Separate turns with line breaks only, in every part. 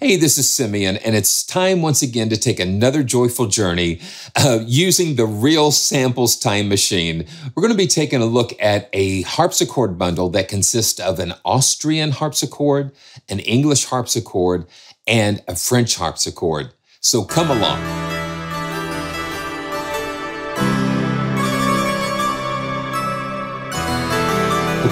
Hey, this is Simeon, and it's time once again to take another joyful journey uh, using the Realsamples Time Machine. We're going to be taking a look at a harpsichord bundle that consists of an Austrian harpsichord, an English harpsichord, and a French harpsichord. So come along.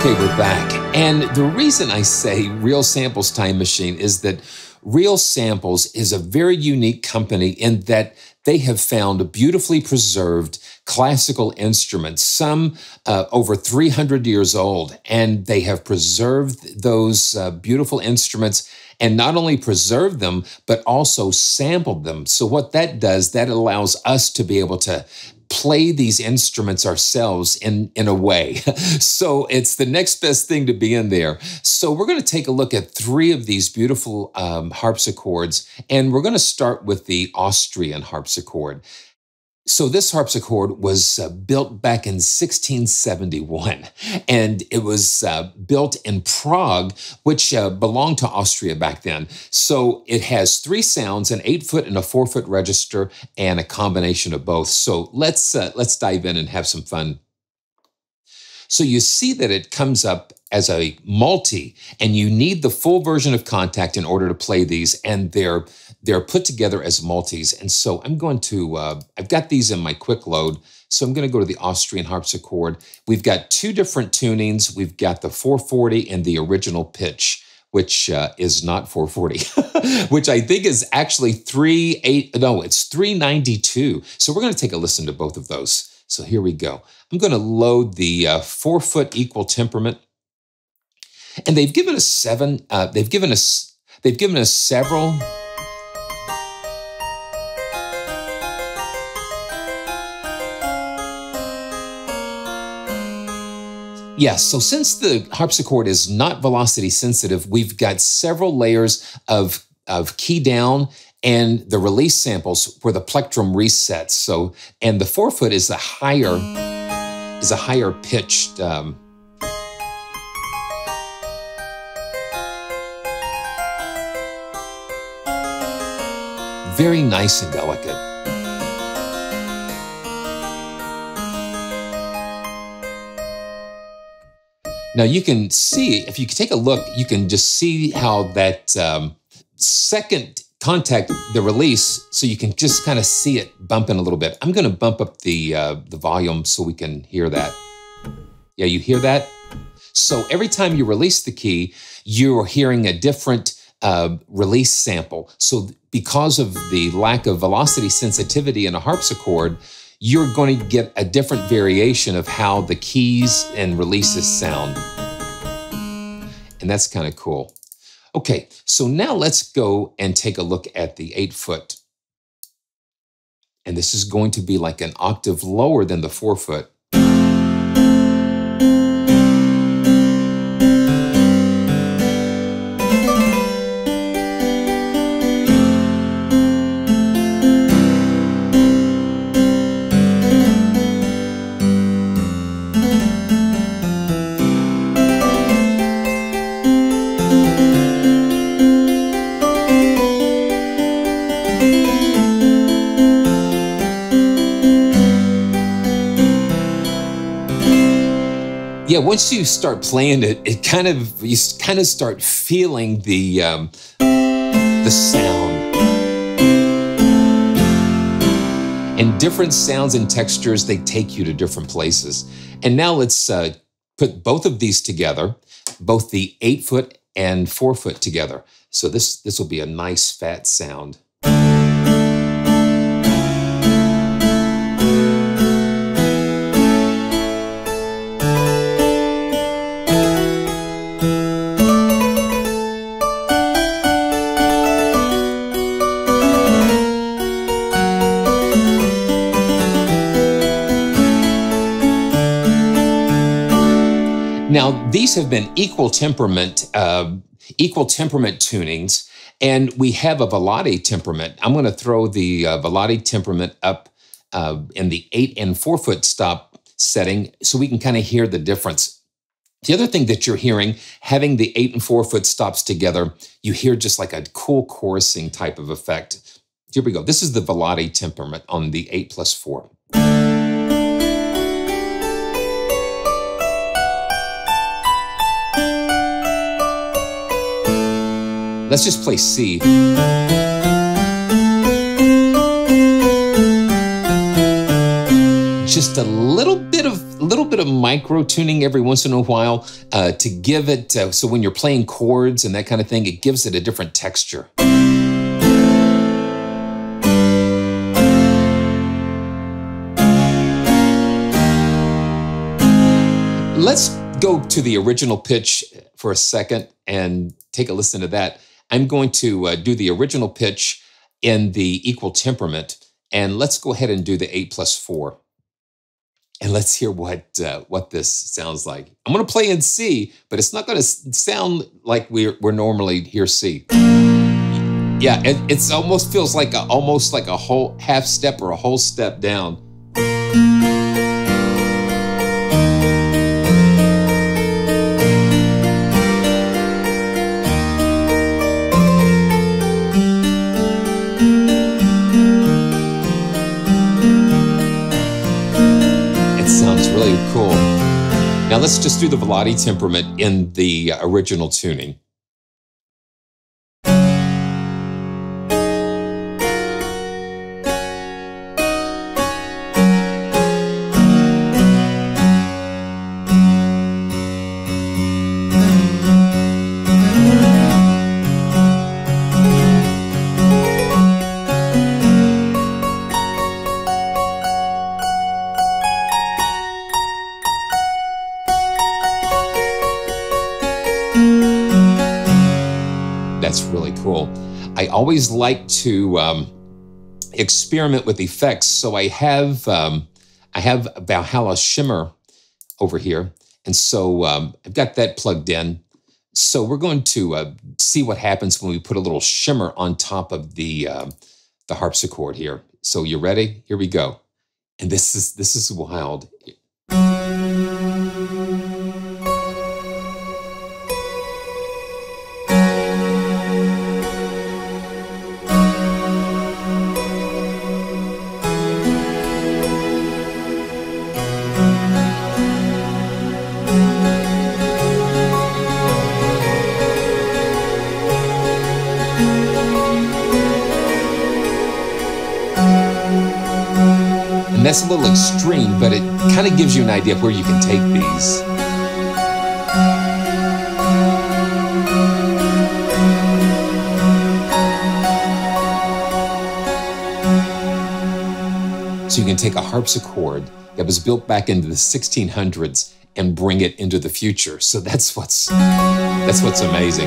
Okay, we're back. And the reason I say Realsamples Time Machine is that Realsamples is a very unique company in that they have found beautifully preserved classical instruments, some uh, over 300 years old, and they have preserved those uh, beautiful instruments and not only preserved them, but also sampled them. So, what that does, that allows us to be able to play these instruments ourselves in, in a way. so it's the next best thing to be in there. So we're going to take a look at three of these beautiful um, harpsichords, and we're going to start with the Austrian harpsichord. So this harpsichord was uh, built back in 1671, and it was uh, built in Prague, which uh, belonged to Austria back then. So it has three sounds, an eight foot and a four foot register, and a combination of both. So let's uh, let's dive in and have some fun. So you see that it comes up as a multi, and you need the full version of Kontakt in order to play these, and they're they're put together as multis. And so I'm going to, uh, I've got these in my quick load. So I'm going to go to the Austrian harpsichord. We've got two different tunings. We've got the 440 and the original pitch, which uh, is not 440, which I think is actually 3 8, no, it's 392. So we're going to take a listen to both of those. So here we go. I'm going to load the uh, four foot equal temperament. And they've given us seven, uh, they've given us, they've given us several Yes, so since the harpsichord is not velocity sensitive, we've got several layers of, of key down and the release samples where the plectrum resets. So, and the four foot is a higher, is a higher pitched, um, very nice and delicate. Now you can see, if you take a look, you can just see how that um, second contact, the release, so you can just kind of see it bumping a little bit. I'm going to bump up the, uh, the volume so we can hear that. Yeah, you hear that? So every time you release the key, you're hearing a different uh, release sample. So because of the lack of velocity sensitivity in a harpsichord, you're going to get a different variation of how the keys and releases sound. And that's kind of cool. Okay, so now let's go and take a look at the eight foot. And this is going to be like an octave lower than the four foot. Once you start playing it, it kind of you kind of start feeling the um, the sound. And different sounds and textures, they take you to different places. And now let's uh, put both of these together, both the eight foot and four foot together. So this this will be a nice fat sound. Now, these have been equal temperament, uh, equal temperament tunings, and we have a Vallotti temperament. I'm going to throw the uh, Vallotti temperament up uh, in the eight and four foot stop setting so we can kind of hear the difference. The other thing that you're hearing, having the eight and four foot stops together, you hear just like a cool chorusing type of effect. Here we go. This is the Vallotti temperament on the eight plus four. Let's just play C. Just a little bit of little bit of micro tuning every once in a while uh, to give it uh, so when you're playing chords and that kind of thing, it gives it a different texture. Let's go to the original pitch for a second and take a listen to that. I'm going to uh, do the original pitch in the equal temperament, and let's go ahead and do the eight plus four. And let's hear what uh, what this sounds like. I'm going to play in C, but it's not going to sound like we're we're normally hear C. Yeah, it it's almost feels like a, almost like a whole half step or a whole step down. Let's just do the Vallotti temperament in the original tuning. That's really cool. I always like to um, experiment with effects. So I have um, I have Valhalla Shimmer over here. And so um, I've got that plugged in. So we're going to uh, see what happens when we put a little shimmer on top of the, uh, the harpsichord here. So you ready? Here we go. And this is, this is wild. That's a little extreme, but it kind of gives you an idea of where you can take these. So you can take a harpsichord that was built back into the 1600s and bring it into the future. So that's what's that's what's amazing.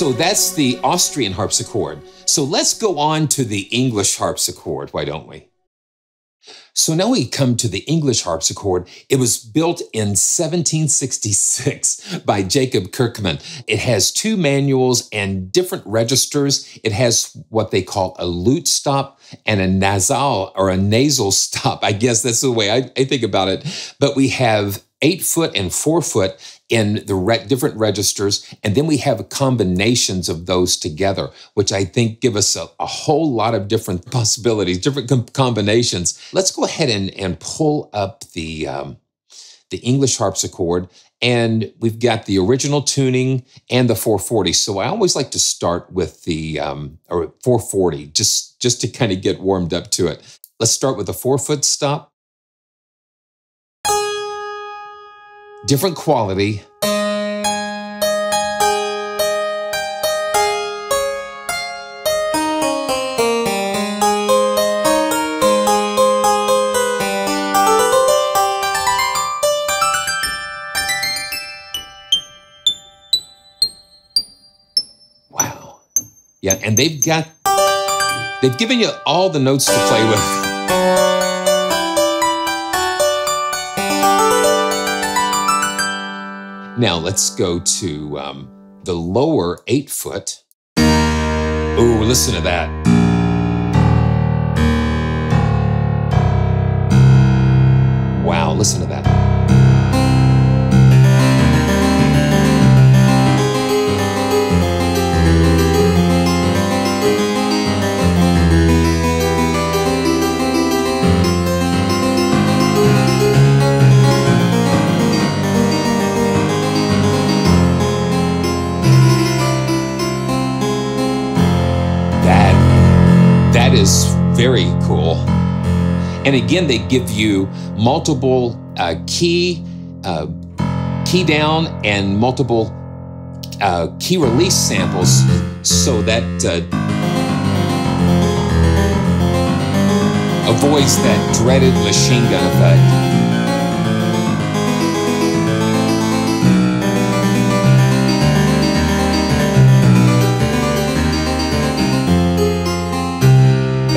So that's the Austrian harpsichord. So let's go on to the English harpsichord, why don't we? So now we come to the English harpsichord. It was built in 1766 by Jacob Kirkman. It has two manuals and different registers. It has what they call a lute stop and a nasal or a nasal stop. I guess that's the way I, I think about it. But we have eight foot and four foot in the re different registers. And then we have combinations of those together, which I think give us a, a whole lot of different possibilities, different com combinations. Let's go ahead and, and pull up the, um, the English harpsichord. And we've got the original tuning and the 440. So I always like to start with the um, or 440, just, just to kind of get warmed up to it. Let's start with a four foot stop. different quality. Wow. Yeah, and they've got, they've given you all the notes to play with. Now let's go to um, the lower eight foot. Ooh, listen to that. Wow, listen to that. Is very cool. And again, they give you multiple uh, key uh, key down and multiple uh, key release samples so that uh, avoids that dreaded machine gun effect.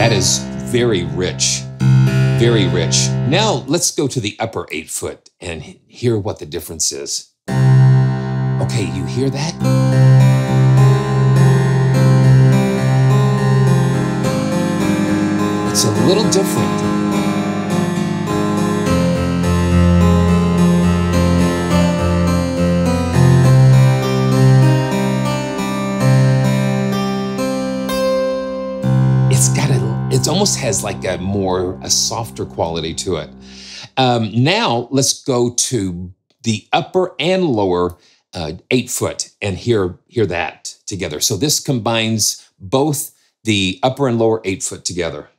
That is very rich, very rich. Now let's go to the upper eight foot and hear what the difference is. Okay, you hear that? It's a little different. Almost has like a more, a softer quality to it. Um, now let's go to the upper and lower uh, eight foot and hear, hear that together. So this combines both the upper and lower eight foot together.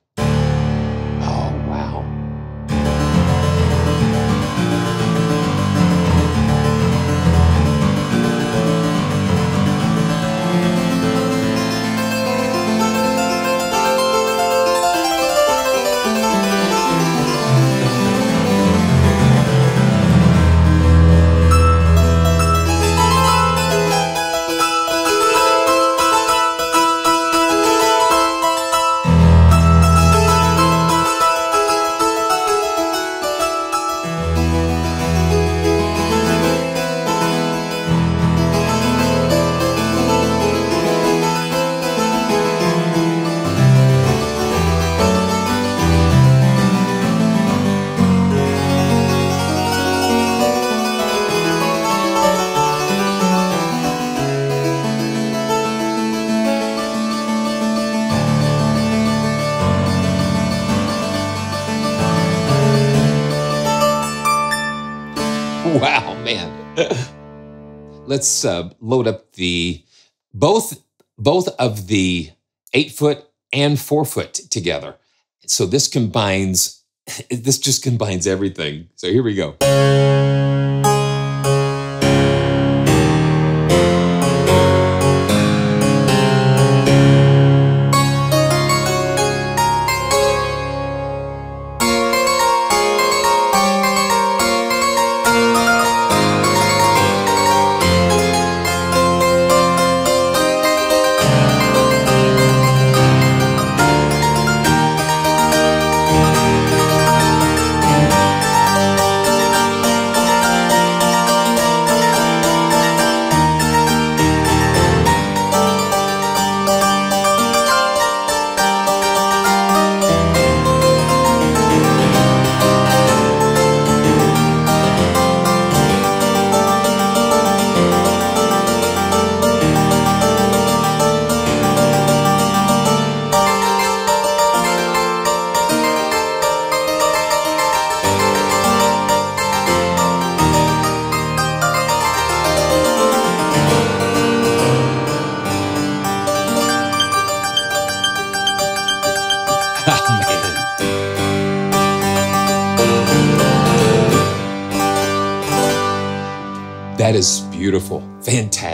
Wow, man. Let's uh, load up the both both of the eight foot and four foot together. So this combines. This just combines everything. So here we go.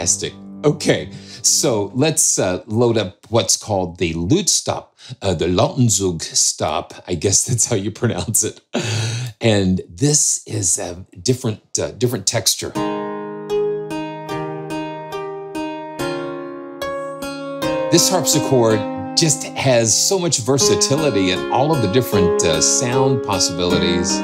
Fantastic. Okay, so let's uh, load up what's called the lute stop, uh, the Lautenzug stop. I guess that's how you pronounce it. And this is a different, uh, different texture. This harpsichord just has so much versatility and all of the different uh, sound possibilities.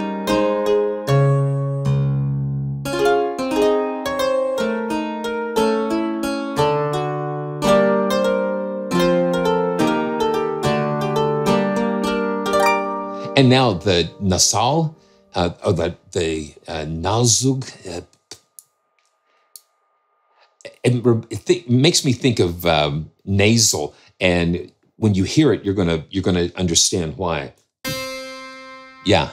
And now the nasal, uh, or the, the uh, nazug, uh, it, it, makes me think of um, nasal. And when you hear it, you're gonna you're gonna understand why. Yeah.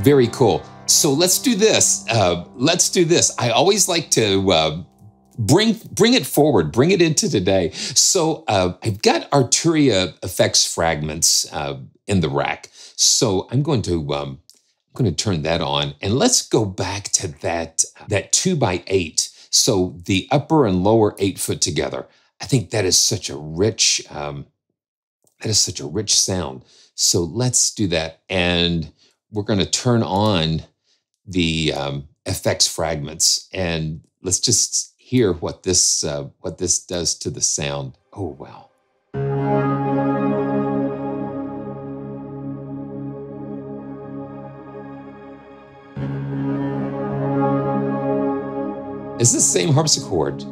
Very cool. So let's do this. Uh, let's do this. I always like to uh, bring bring it forward, bring it into today. So uh, I've got Arturia effects fragments uh, in the rack. So I'm going to um, I'm going to turn that on, and let's go back to that that two by eight. So the upper and lower eight foot together. I think that is such a rich um, that is such a rich sound. So let's do that, and we're going to turn on the um, effects fragments, and let's just hear what this uh, what this does to the sound. Oh wow. It's the same harpsichord.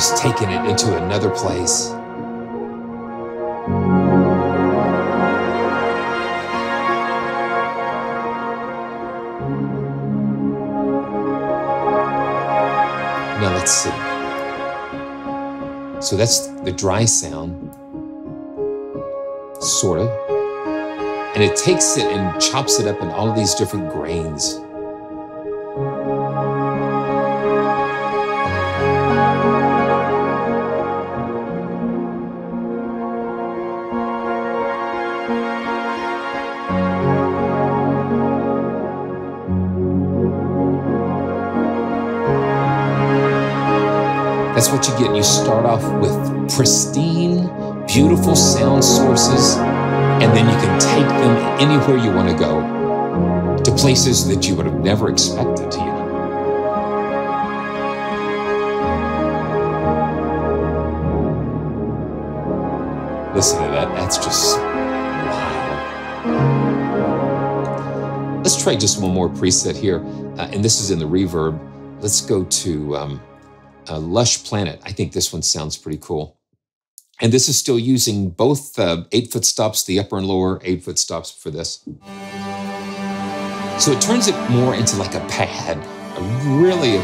Just taking it into another place. Now let's see. So that's the dry sound, sort of. And it takes it and chops it up in all of these different grains. That's what you get. You start off with pristine, beautiful sound sources, and then you can take them anywhere you want to go to places that you would have never expected, you know. Listen to that. That's just wow. Let's try just one more preset here, uh, and this is in the reverb. Let's go to. Um, uh, Lush Planet. I think this one sounds pretty cool. And this is still using both uh, eight foot stops, the upper and lower eight foot stops for this. So it turns it more into like a pad, a really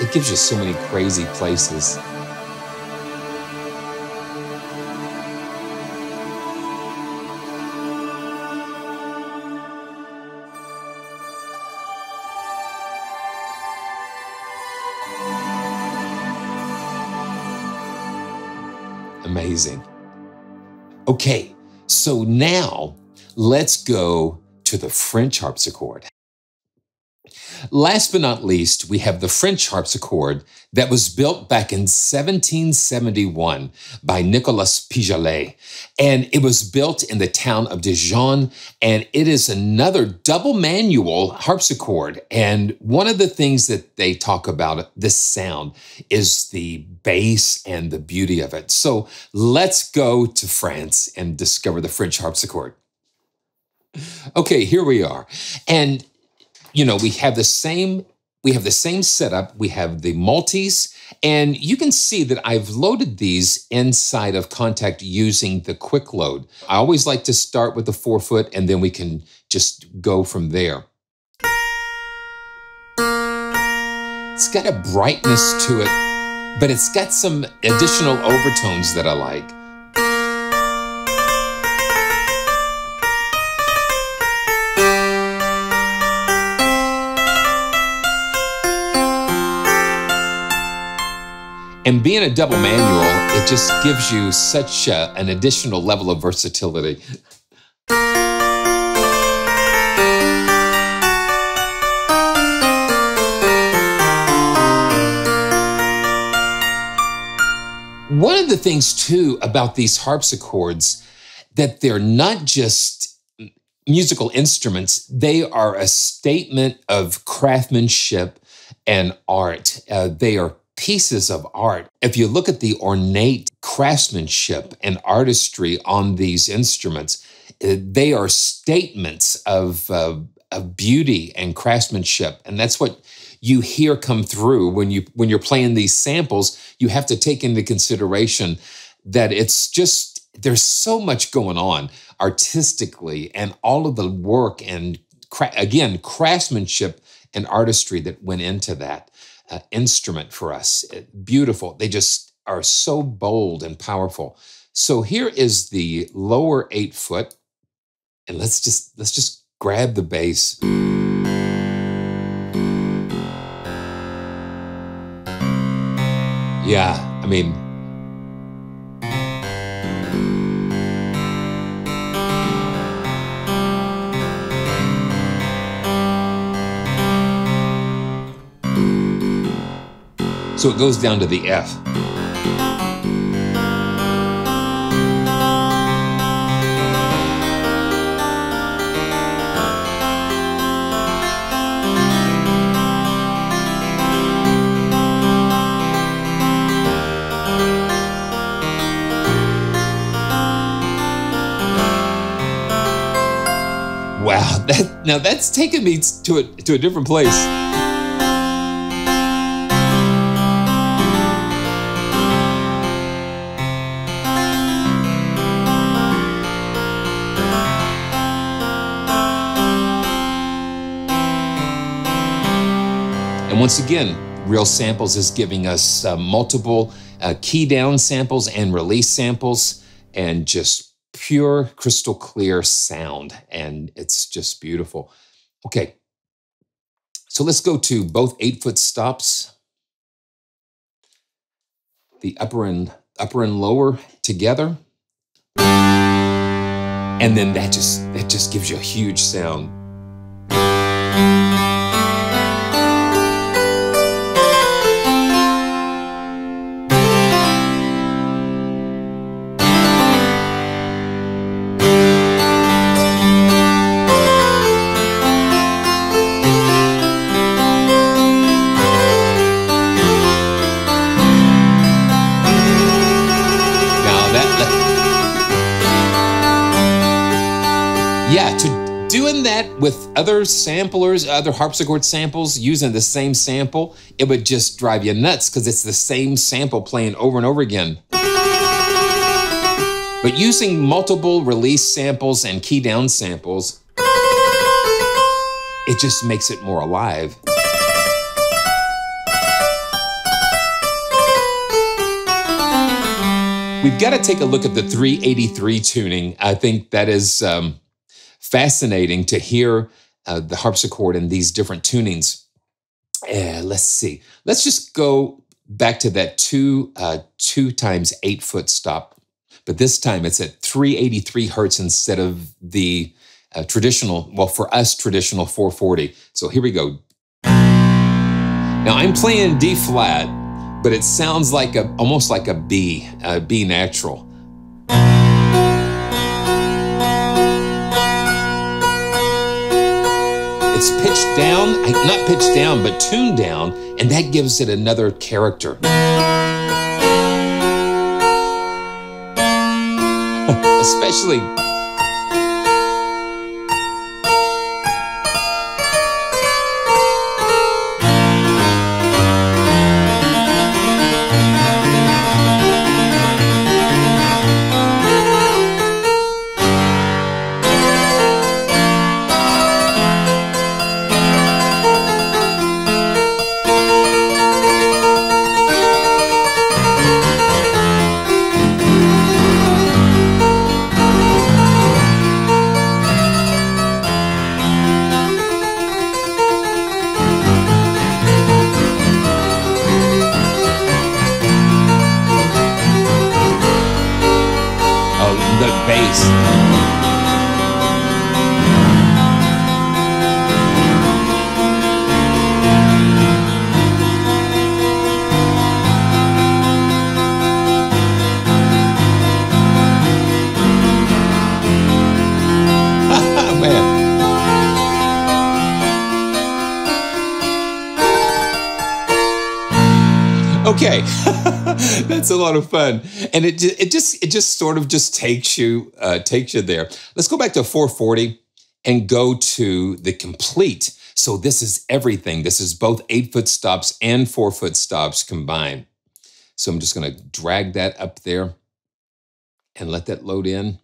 It gives you so many crazy places. Amazing. Okay, so now let's go to the French harpsichord. Last but not least, we have the French harpsichord that was built back in 1771 by Nicolas Pigalle. And it was built in the town of Dijon. And it is another double manual harpsichord. And one of the things that they talk about this sound is the bass and the beauty of it. So let's go to France and discover the French harpsichord. Okay, here we are. And you know, we have the same we have the same setup. We have the multis, and you can see that I've loaded these inside of Kontakt using the quick load. I always like to start with the four foot, and then we can just go from there. It's got a brightness to it, but it's got some additional overtones that I like. And being a double manual, it just gives you such a, an additional level of versatility. One of the things, too, about these harpsichords, that they're not just musical instruments, they are a statement of craftsmanship and art. Uh, they are pieces of art. If you look at the ornate craftsmanship and artistry on these instruments, uh, they are statements of, uh, of beauty and craftsmanship. And that's what you hear come through when you when you're playing these samples you have to take into consideration that it's just there's so much going on artistically and all of the work and again craftsmanship and artistry that went into that uh, instrument for us. Beautiful. They just are so bold and powerful. So here is the lower eight foot and let's just let's just grab the bass. Yeah, I mean, so it goes down to the F. Wow, that now that's taken me to a to a different place. Once again, Realsamples is giving us uh, multiple uh, key down samples and release samples and just pure crystal clear sound and it's just beautiful. Okay, so let's go to both eight foot stops, the upper and upper and lower together. And then that just that just gives you a huge sound. With other samplers, other harpsichord samples using the same sample, it would just drive you nuts because it's the same sample playing over and over again. But using multiple release samples and key down samples, it just makes it more alive. We've got to take a look at the 383 tuning. I think that is um, fascinating to hear uh, the harpsichord in these different tunings. Uh, let's see. Let's just go back to that two uh, two times eight foot stop, but this time it's at 383 hertz instead of the uh, traditional. Well, for us, traditional 440. So here we go. Now I'm playing D flat, but it sounds like a almost like a B, a B natural. It's pitched down, not pitched down, but tuned down, and that gives it another character. Especially okay. That's a lot of fun. And it, it just it just sort of just takes you uh, takes you there. Let's go back to 440 and go to the complete. So this is everything. This is both eight foot stops and four foot stops combined. So i'm just going to drag that up there and let that load in.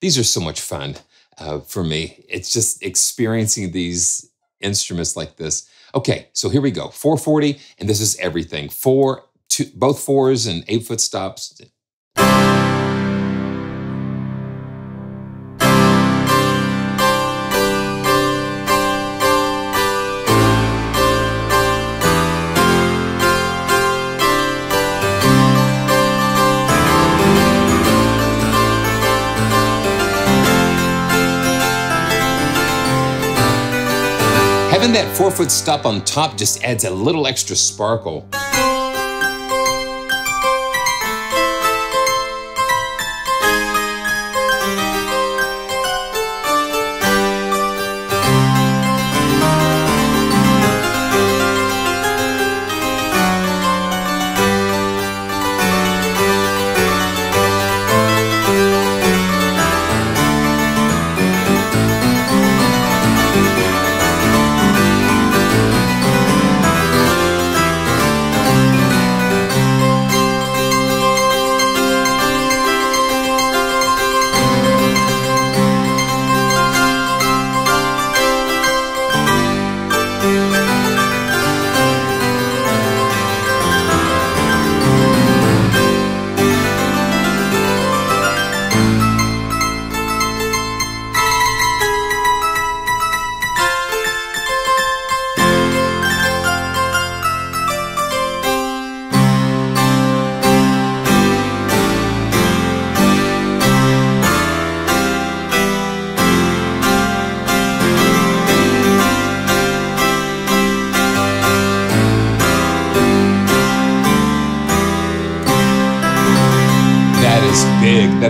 These are so much fun uh, for me. It's just experiencing these instruments like this Okay, so here we go. 440, and this is everything. Four, two, both fours and eight foot stops. Having that four foot stop on top just adds a little extra sparkle.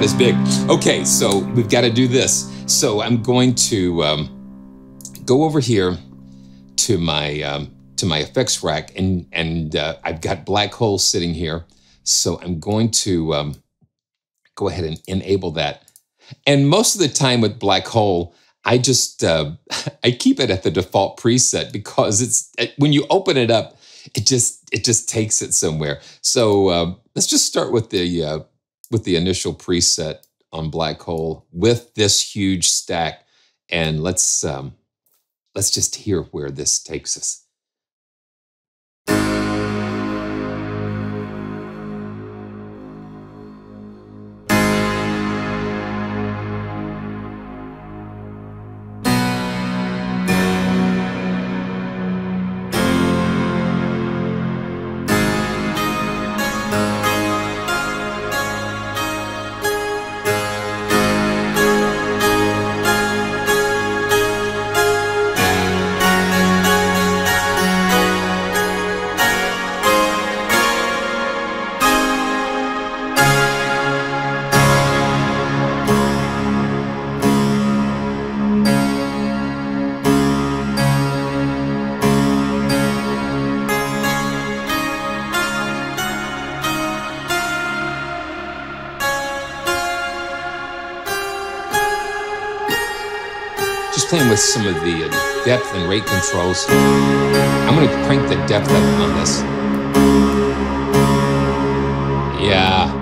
That is big. Okay, so we've got to do this. So I'm going to um, go over here to my um, to my effects rack, and and uh, I've got black hole sitting here. So I'm going to um, go ahead and enable that. And most of the time with black hole, I just uh, I keep it at the default preset because it's when you open it up, it just it just takes it somewhere. So uh, let's just start with the uh, with the initial preset on black hole with this huge stack and let's um, let's just hear where this takes us. Playing with some of the uh, depth and rate controls. I'm going to crank the depth up on this. Yeah.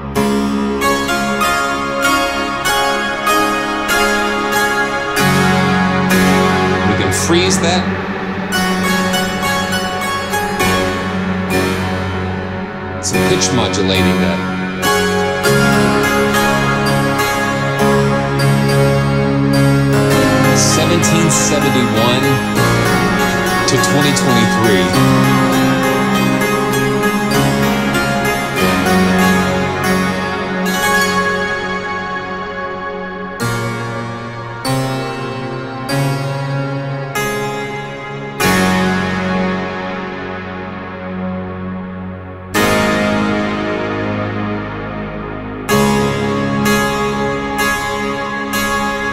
We can freeze that. Some pitch modulating that. 1971 to 2023.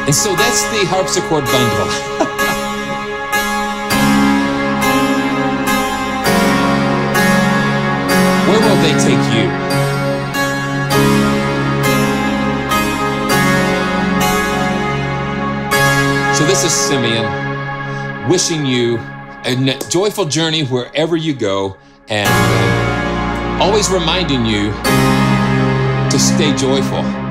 And so that's the harpsichord bundle. Where will they take you? So, this is Simeon wishing you a joyful journey wherever you go and uh, always reminding you to stay joyful.